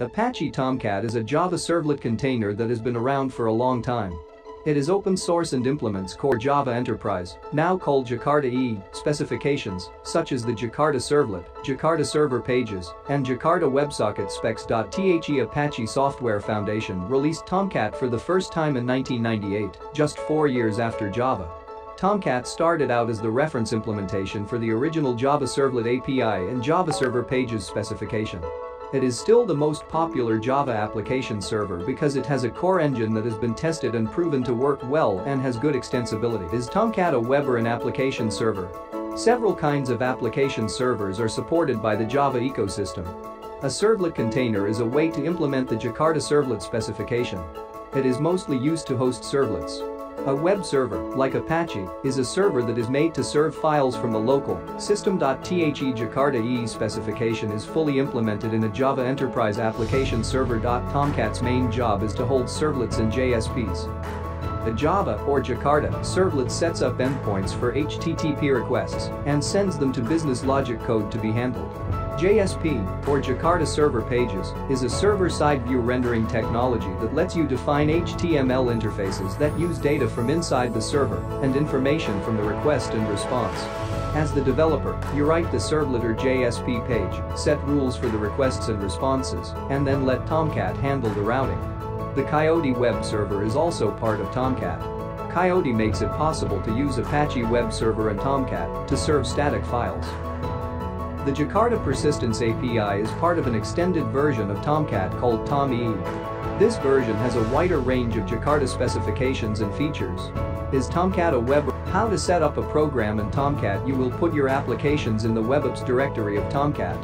Apache Tomcat is a Java servlet container that has been around for a long time. It is open source and implements core Java Enterprise, now called Jakarta EE, specifications, such as the Jakarta Servlet, Jakarta Server Pages, and Jakarta WebSocket specs.the Apache Software Foundation released Tomcat for the first time in 1998, just four years after Java. Tomcat started out as the reference implementation for the original Java Servlet API and Java Server Pages specification. It is still the most popular Java application server because it has a core engine that has been tested and proven to work well and has good extensibility. Is Tomcat a web or an application server? Several kinds of application servers are supported by the Java ecosystem. A servlet container is a way to implement the Jakarta servlet specification. It is mostly used to host servlets. A web server, like Apache, is a server that is made to serve files from a local system.the Jakarta EE specification is fully implemented in a Java Enterprise Application Server. Tomcat's main job is to hold servlets and JSPs. The Java or Jakarta servlet sets up endpoints for HTTP requests and sends them to business logic code to be handled. JSP, or Jakarta Server Pages, is a server-side view rendering technology that lets you define HTML interfaces that use data from inside the server and information from the request and response. As the developer, you write the servlet or JSP page, set rules for the requests and responses, and then let Tomcat handle the routing. The Coyote web server is also part of Tomcat. Coyote makes it possible to use Apache web server and Tomcat to serve static files. The Jakarta Persistence API is part of an extended version of Tomcat called TomEE. This version has a wider range of Jakarta specifications and features. Is Tomcat a web How to set up a program in Tomcat You will put your applications in the WebApps directory of Tomcat.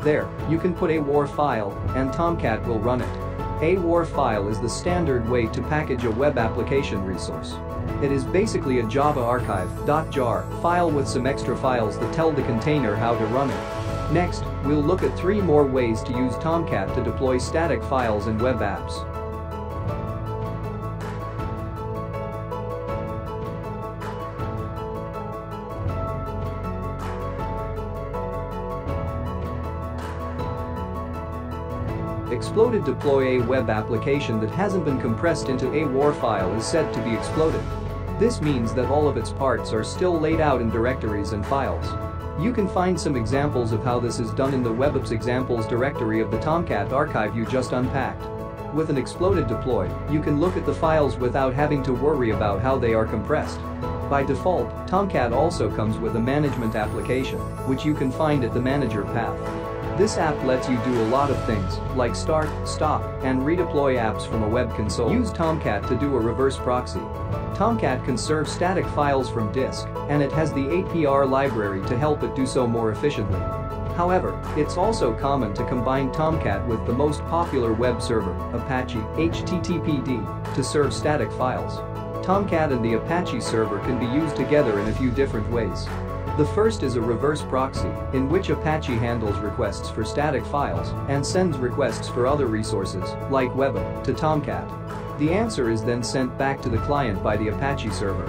There, you can put a WAR file, and Tomcat will run it. A WAR file is the standard way to package a web application resource. It is basically a Java archive .jar file with some extra files that tell the container how to run it. Next, we'll look at three more ways to use Tomcat to deploy static files in web apps. Exploded deploy a web application that hasn't been compressed into a WAR file is said to be exploded. This means that all of its parts are still laid out in directories and files. You can find some examples of how this is done in the WebApps examples directory of the Tomcat archive you just unpacked. With an exploded deploy, you can look at the files without having to worry about how they are compressed. By default, Tomcat also comes with a management application, which you can find at the manager path. This app lets you do a lot of things, like start, stop, and redeploy apps from a web console. Use Tomcat to do a reverse proxy. Tomcat can serve static files from disk, and it has the APR library to help it do so more efficiently. However, it's also common to combine Tomcat with the most popular web server, Apache HTTPD, to serve static files. Tomcat and the Apache server can be used together in a few different ways. The first is a reverse proxy, in which Apache handles requests for static files and sends requests for other resources, like WebApp, to Tomcat. The answer is then sent back to the client by the Apache server.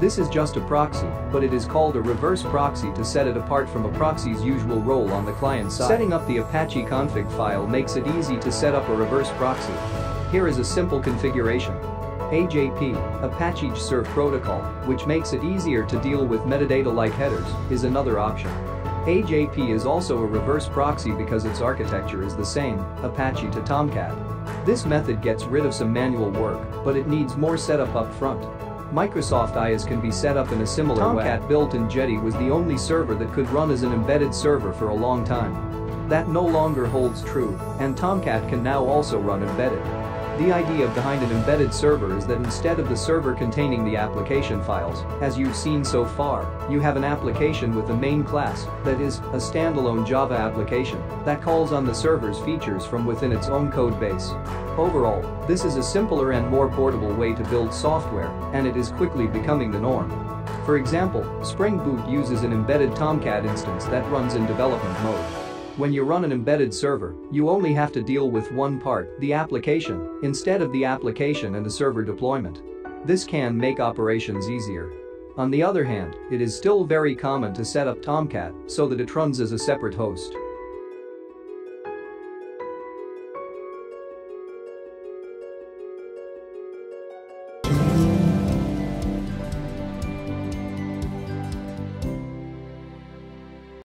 This is just a proxy, but it is called a reverse proxy to set it apart from a proxy's usual role on the client side. Setting up the Apache config file makes it easy to set up a reverse proxy. Here is a simple configuration. AJP, Apache Serve Protocol, which makes it easier to deal with metadata like headers, is another option. AJP is also a reverse proxy because its architecture is the same, Apache to Tomcat. This method gets rid of some manual work, but it needs more setup up front. Microsoft IIS can be set up in a similar Tomcat way. Tomcat built in Jetty was the only server that could run as an embedded server for a long time. That no longer holds true, and Tomcat can now also run embedded. The idea behind an embedded server is that instead of the server containing the application files, as you've seen so far, you have an application with a main class, that is, a standalone Java application, that calls on the server's features from within its own code base. Overall, this is a simpler and more portable way to build software, and it is quickly becoming the norm. For example, Spring Boot uses an embedded Tomcat instance that runs in development mode. When you run an embedded server, you only have to deal with one part, the application, instead of the application and the server deployment. This can make operations easier. On the other hand, it is still very common to set up Tomcat so that it runs as a separate host.